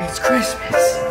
It's Christmas.